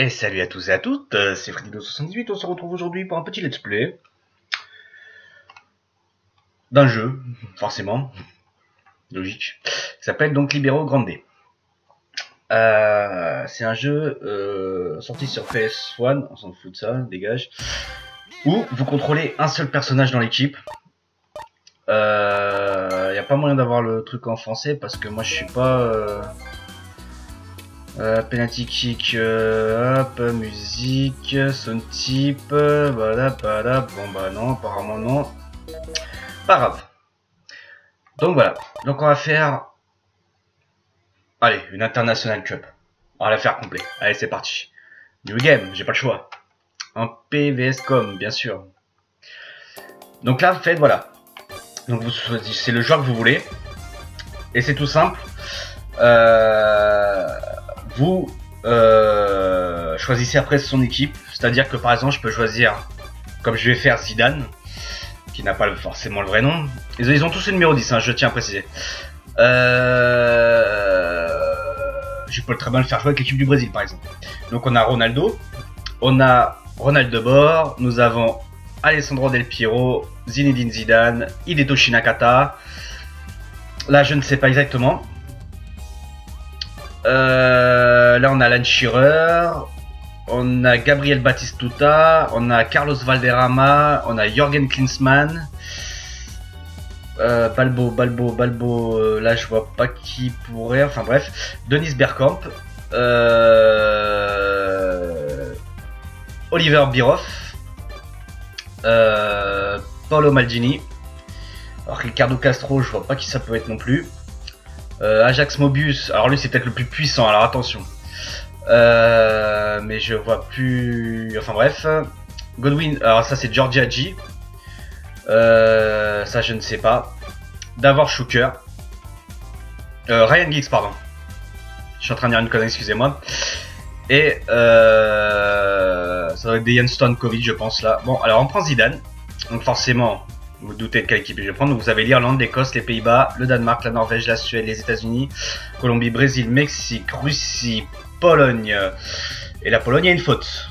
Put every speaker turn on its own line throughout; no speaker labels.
Et salut à tous et à toutes, euh, c'est Freddy78, on se retrouve aujourd'hui pour un petit let's play d'un jeu, forcément, logique, qui s'appelle donc Libero Grande. Euh, c'est un jeu euh, sorti sur PS1, on s'en fout de ça, dégage, où vous contrôlez un seul personnage dans l'équipe. Il euh, n'y a pas moyen d'avoir le truc en français parce que moi je suis pas... Euh, euh, penalty kick, euh, hop, musique, son type, voilà, voilà, bon bah non, apparemment non. Pas grave. Donc voilà, donc on va faire, allez, une International Cup. On va la faire complet. Allez, c'est parti. New game, j'ai pas le choix. Un PVS com, bien sûr. Donc là, faites voilà. Donc vous choisissez le joueur que vous voulez. Et c'est tout simple. Euh, vous euh, choisissez après son équipe. C'est-à-dire que par exemple, je peux choisir, comme je vais faire Zidane, qui n'a pas forcément le vrai nom. Ils, ont tous le numéro 10, hein, je tiens à préciser. Euh, je peux très bien le faire jouer avec l'équipe du Brésil, par exemple. Donc on a Ronaldo, on a Ronald de Bord, nous avons Alessandro Del Piero, Zinedine Zidane, Hidetoshi Nakata. Là, je ne sais pas exactement. Euh, là, on a Alan Shearer, on a Gabriel Batistuta, on a Carlos Valderrama, on a Jorgen Klinsmann. Euh, Balbo, Balbo, Balbo, euh, là je vois pas qui pourrait, enfin bref, Denis Bergkamp, Oliver Biroff, Paolo Maldini, Ricardo Castro, je vois pas qui ça peut être non plus. Euh, Ajax Mobius, alors lui c'est peut-être le plus puissant, alors attention. Euh, mais je vois plus. Enfin bref. Godwin, alors ça c'est Georgia G. Euh, ça je ne sais pas. Davor. Euh, Ryan Giggs, pardon. Je suis en train de dire une connerie, excusez-moi. Et ça doit être Dejan Stankovic, je pense là. Bon, alors on prend Zidane. Donc forcément, vous, vous doutez de quelle équipe je vais prendre. Vous avez l'Irlande, l'Écosse, les Pays-Bas, le Danemark, la Norvège, la Suède, les États-Unis, Colombie, Brésil, Mexique, Russie, Pologne. Et la Pologne a une faute.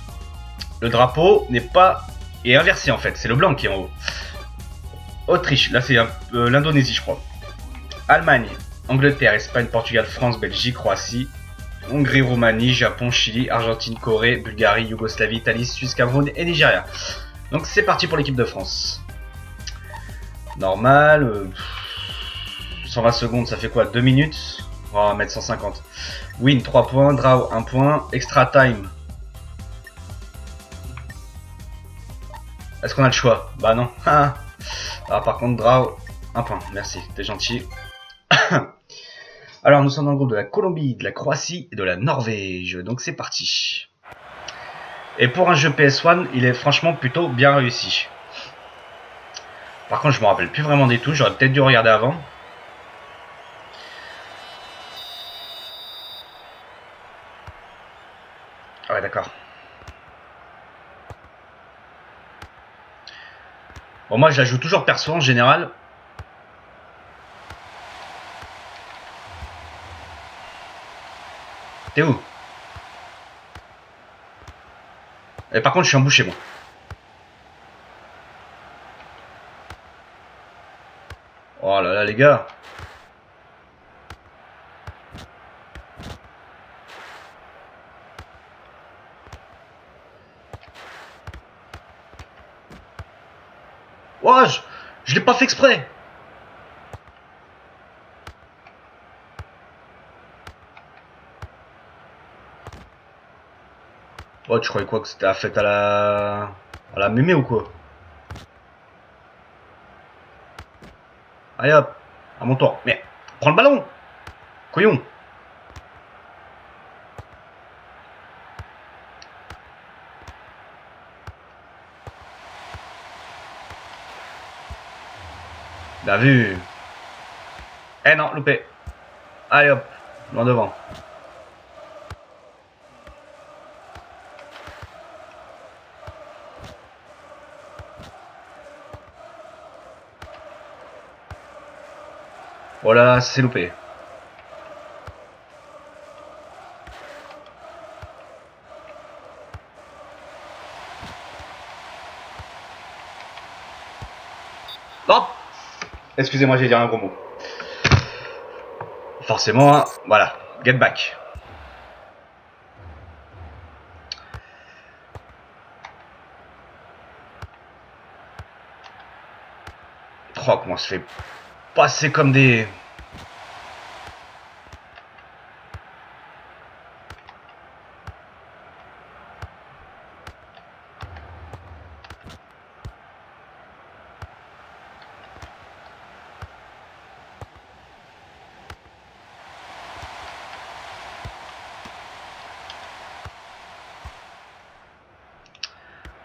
Le drapeau n'est pas est inversé en fait. C'est le blanc qui est en haut. Autriche, là c'est l'Indonésie je crois. Allemagne, Angleterre, Espagne, Portugal, France, Belgique, Croatie, Hongrie, Roumanie, Japon, Chili, Argentine, Corée, Bulgarie, Yougoslavie, Italie, Suisse, Cameroun et Nigeria. Donc c'est parti pour l'équipe de France. Normal. euh, 120 secondes, ça fait quoi 2 minutes? On va mettre 150. Win 3 points, draw 1 point, extra time. Est-ce qu'on a le choix? Bah non. Ah. Alors par contre, draw 1 point. Merci, t'es gentil. Alors nous sommes dans le groupe de la Colombie, de la Croatie et de la Norvège. Donc c'est parti. Et pour un jeu PS1, il est franchement plutôt bien réussi. Par contre, je me rappelle plus vraiment des touches. J'aurais peut-être dû regarder avant. Ah ouais, d'accord. Bon, moi, je la joue toujours perso en général. T'es où? Et par contre, je suis embouché, moi. Oh là les gars. Ouah, je, je l'ai pas fait exprès. Oh, tu croyais quoi que c'était la fête à la... à la mémé ou quoi? Allez hop, à mon tour. Mais, prends le ballon. Couillon. Bien vu Eh non, loupé. Allez hop, loin devant. Oh là là, c'est loupé. Non Excusez-moi, j'ai dit un gros mot. Forcément, hein. voilà. Get back. Oh, comment se fait passer comme des...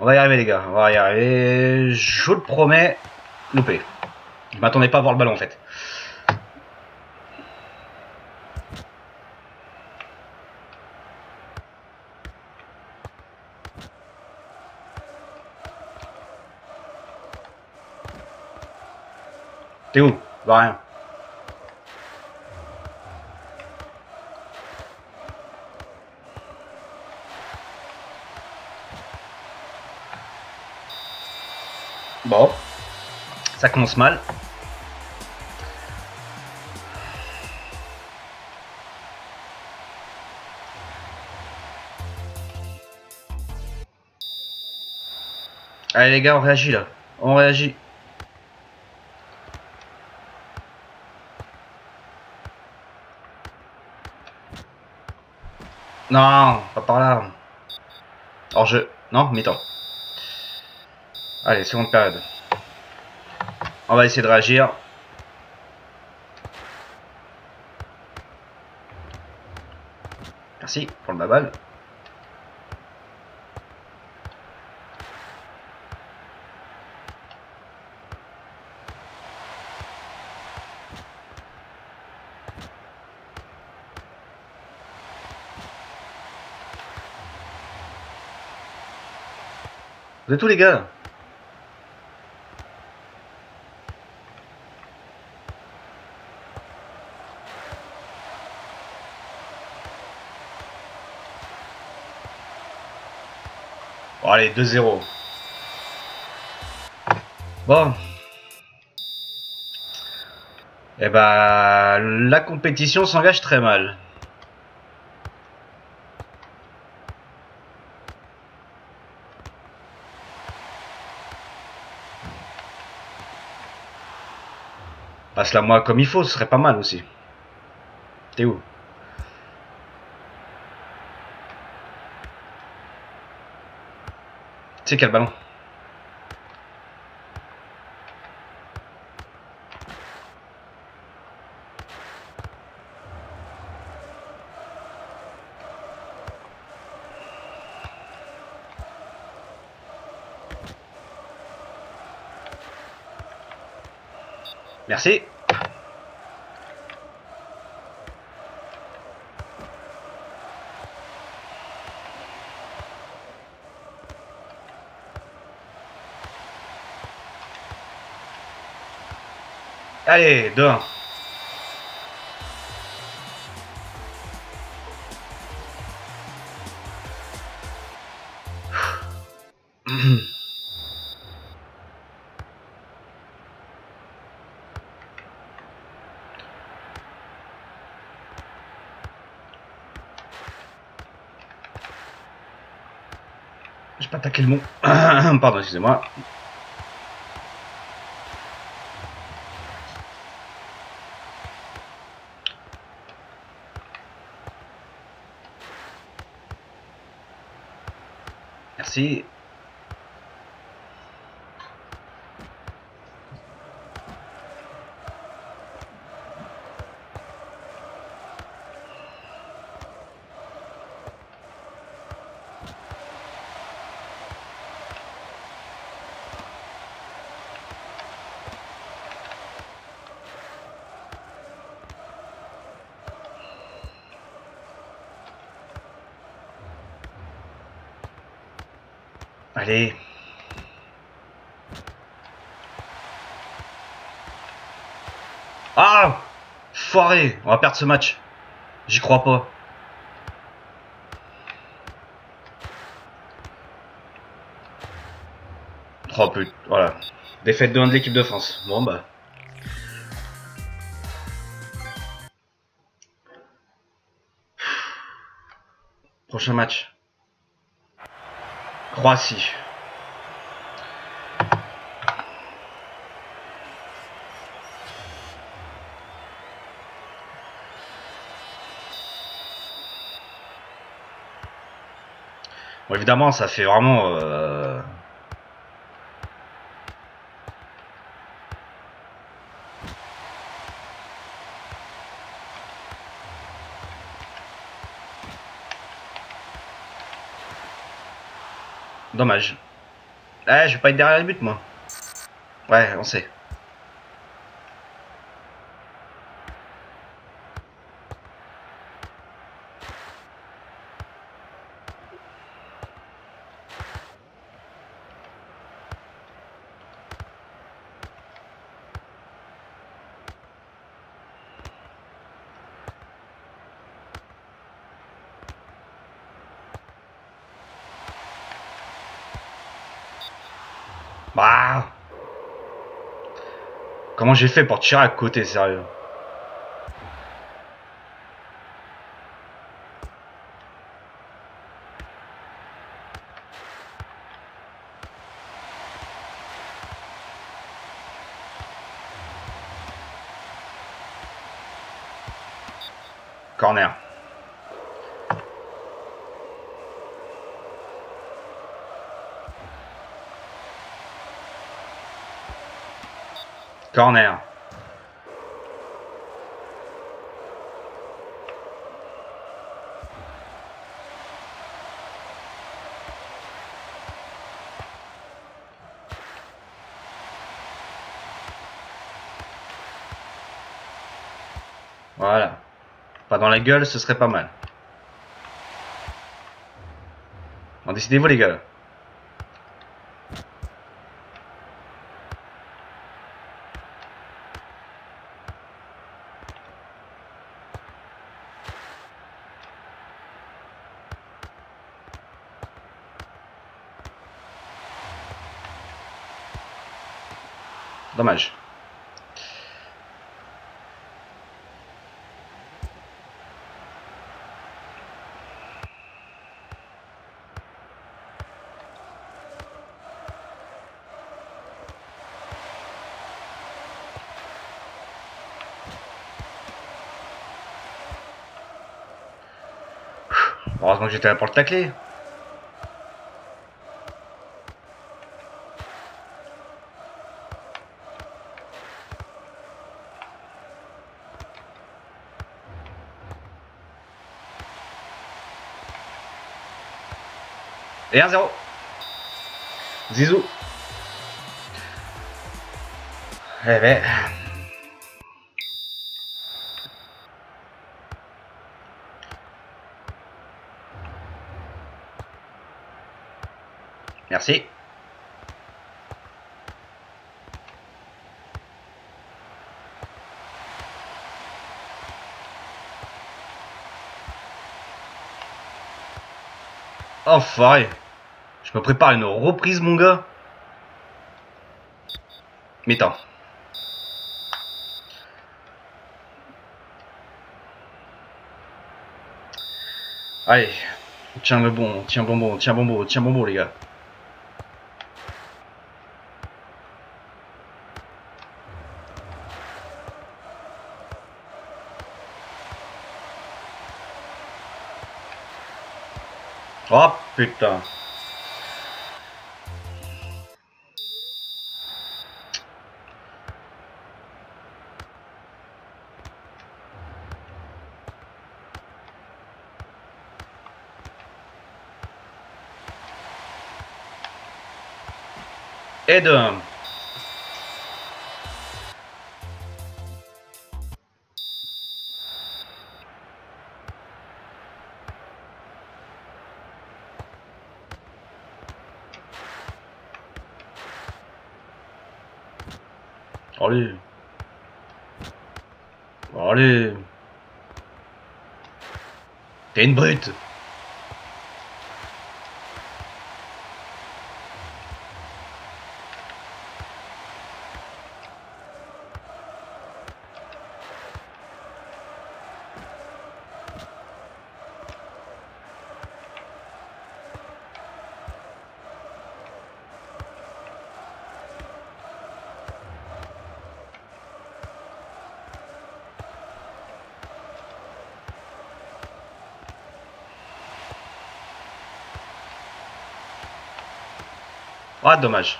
On va y arriver les gars, on va y arriver. Je vous le promets, loupé. M'attendais pas à voir le ballon en fait. T'es où? Va rien. Bon. Ça commence mal. Allez les gars, on réagit là. On réagit. Non, pas par là. Hors jeu. Non, mi-temps. Allez, seconde période. On va essayer de réagir. Merci pour le balle. Vous êtes tous les gars? Bon, allez, 2-0. Bon. Eh ben, la compétition s'engage très mal. Passe-la moi comme il faut, ce serait pas mal aussi. T'es où? C'est quel ballon? Merci. Allez, 2 J'ai pas attaqué le mot. Pardon, excusez-moi. Allez. Ah Foiré On va perdre ce match. J'y crois pas. Oh putain, voilà. Défaite de de l'équipe de France. Bon bah. Prochain match. Croatie. Évidemment, ça fait vraiment... Euh... Dommage. Eh, je vais pas être derrière les buts, moi. Ouais, on sait. Bah. Comment j'ai fait pour tirer à côté, sérieux Corner. Voilà. Pas dans la gueule, ce serait pas mal. En décidez-vous les gars. Dommage. Heureusement que j'étais là pour le tacler. Et 1-0. Zizou. Eh ben. Merci. Enfoiré. Je me prépare une reprise, mon gars. Mais. Allez. Tiens le bon, tiens bonbon, tiens bonbon, tiens bonbon, les gars. Oh putain. Aide. Allez. T'es Ah, dommage.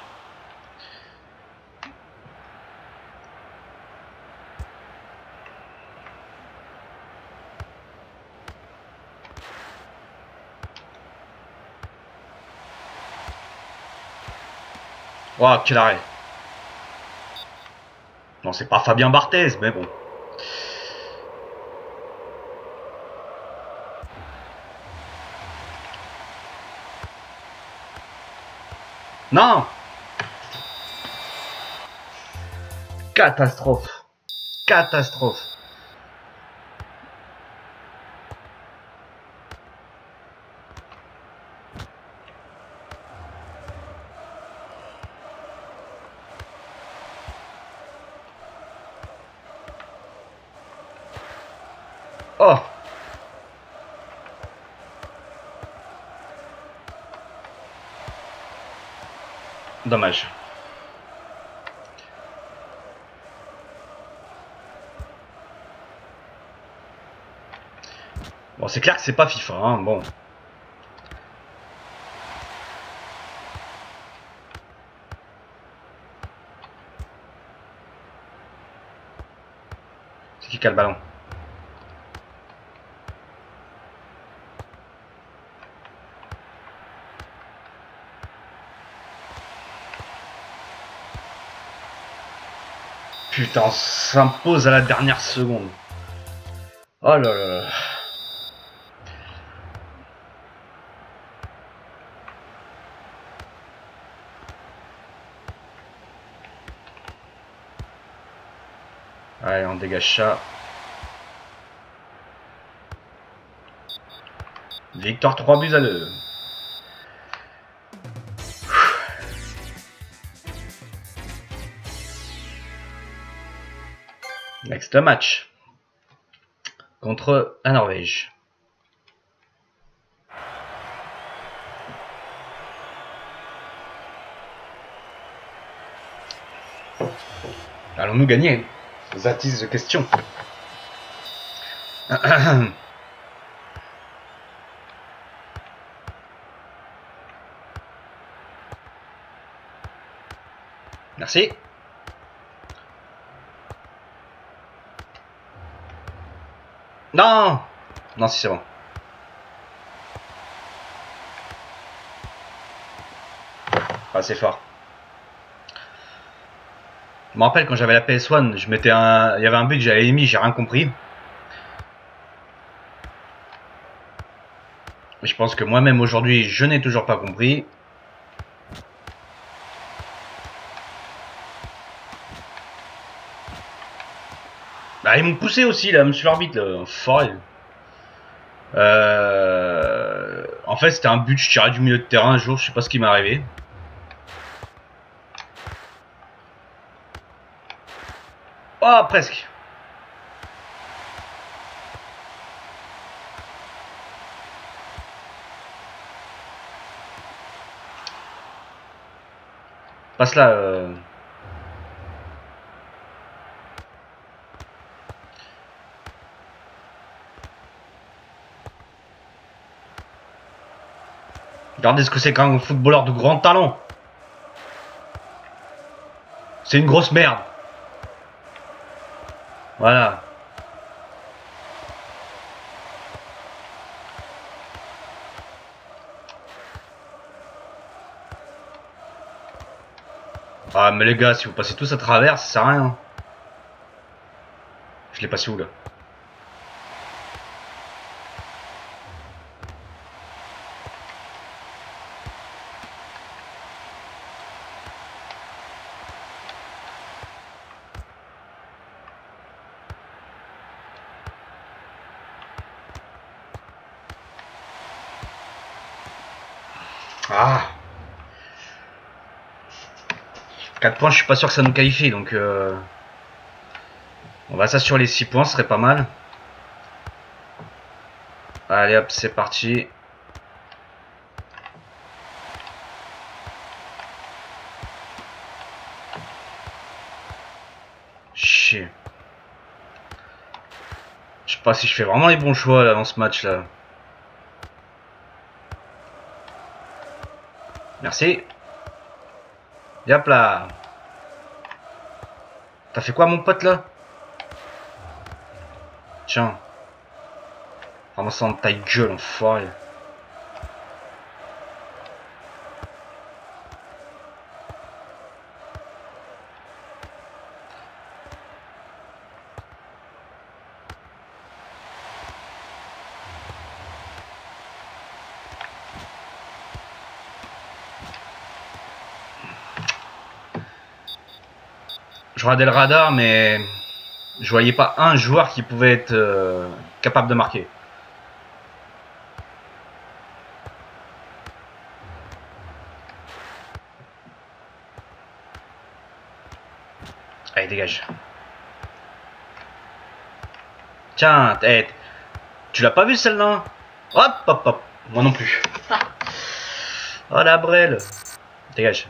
Oh, quel arrêt. Non, c'est pas Fabien Barthez, mais bon. Non Catastrophe. Catastrophe. Oh Dommage. Bon, c'est clair que c'est pas FIFA, hein, bon. C'est qui qui a le ballon? Putain, s'impose à la dernière seconde. Oh là là. Allez, on dégage ça. Victoire 3 buts à 2. Next match contre la Norvège. Allons-nous gagner? That is the question. Merci. Non Non, si c'est bon. Pas assez fort. Je me rappelle quand j'avais la PS1, je mettais un... il y avait un but que j'avais émis, j'ai rien compris. Je pense que moi-même aujourd'hui, je n'ai toujours pas compris. Bah, ils m'ont poussé aussi, là, monsieur l'arbitre, là. Forêt. Euh... En fait, c'était un but, je tirais du milieu de terrain un jour, je sais pas ce qui m'est arrivé. Oh, presque. Passe là. Euh... Regardez ce que c'est qu'un footballeur de grand talent. C'est une grosse merde. Voilà. Ah mais les gars, si vous passez tous à travers, ça sert à rien. Je l'ai passé où là Ah 4 points, je suis pas sûr que ça nous qualifie, donc euh, on va s'assurer les 6 points, serait pas mal. Allez hop, c'est parti. Chier. Je sais pas si je fais vraiment les bons choix là dans ce match là. Merci. Yap là T'as fait quoi mon pote là? Tiens. Ramasse ça dans ta gueule, enfoiré. Je regardais le radar, mais je voyais pas un joueur qui pouvait être euh, capable de marquer. Allez, dégage. Tiens, tête. Tu l'as pas vu celle-là? Hop, hop, hop. Moi non plus. oh la brêle. Dégage.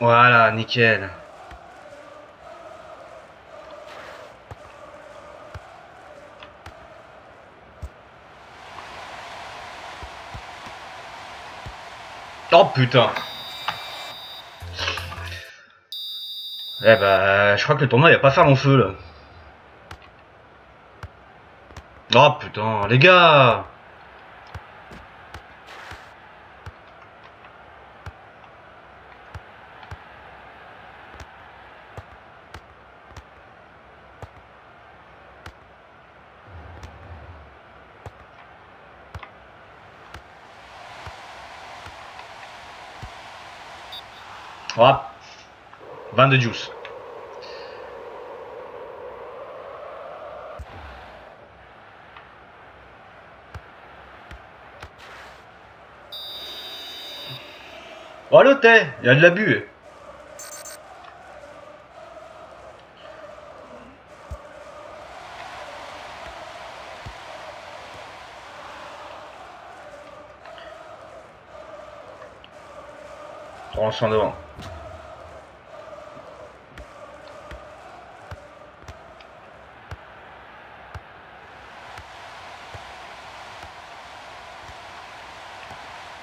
Voilà, nickel. Oh putain Eh bah, je crois que le tournoi il va pas faire long feu là. Oh putain, les gars Hop. 20 de juice. Oh il y a de. On devant.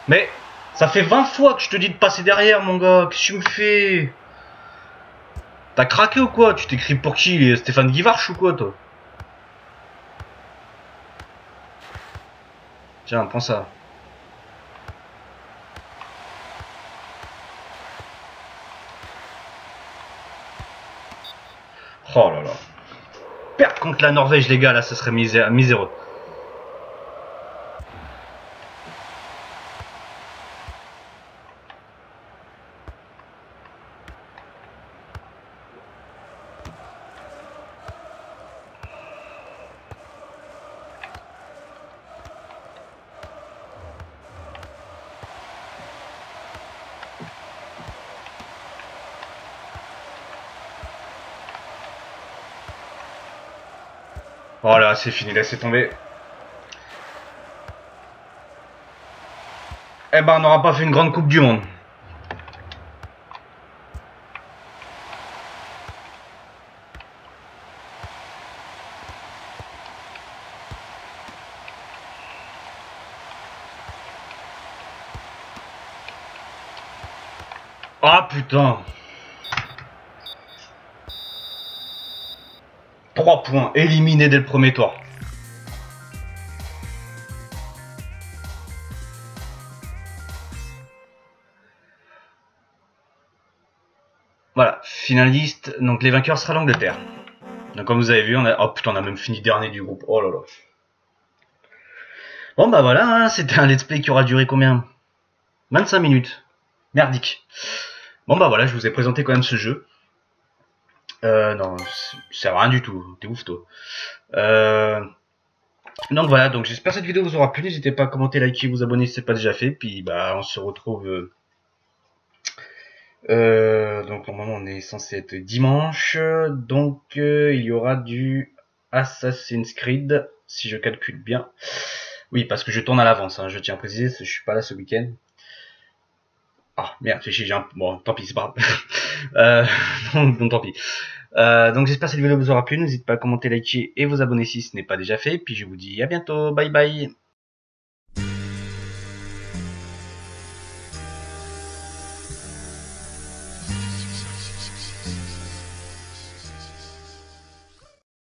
Mais ça fait 20 fois que je te dis de passer derrière, mon gars. Qu'est-ce que tu me fais? T'as craqué ou quoi? Tu t'écris pour qui? Stéphane Guivarch ou quoi, toi? Tiens, prends ça. Oh là là. Perdre contre la Norvège, les gars, là, ce serait miséreux. Voilà, c'est fini, laissez tomber. Eh ben, on n'aura pas fait une grande Coupe du Monde. Ah putain 3 points, éliminés dès le premier tour. Voilà, finaliste, donc les vainqueurs sera l'Angleterre. Donc comme vous avez vu, on a... Oh on a même fini dernier du groupe. Oh là là. Bon bah voilà, hein, c'était un let's play qui aura duré combien? 25 minutes. Merdique. Bon bah voilà, je vous ai présenté quand même ce jeu. Euh, non, c'est rien du tout. T'es ouf, toi. Euh, donc voilà, donc j'espère que cette vidéo vous aura plu. N'hésitez pas à commenter, liker, vous abonner si ce n'est pas déjà fait. Puis bah, on se retrouve. Euh, donc normalement, on est censé être dimanche. Donc il y aura du Assassin's Creed, si je calcule bien. Oui, parce que je tourne à l'avance, hein, je tiens à préciser, je suis pas là ce week-end. Ah merde, j'ai un... Bon, tant pis, c'est pas grave. euh, non, tant pis. Euh, donc j'espère que cette vidéo vous aura plu, n'hésitez pas à commenter, liker et vous abonner si ce n'est pas déjà fait. Puis je vous dis à bientôt, bye bye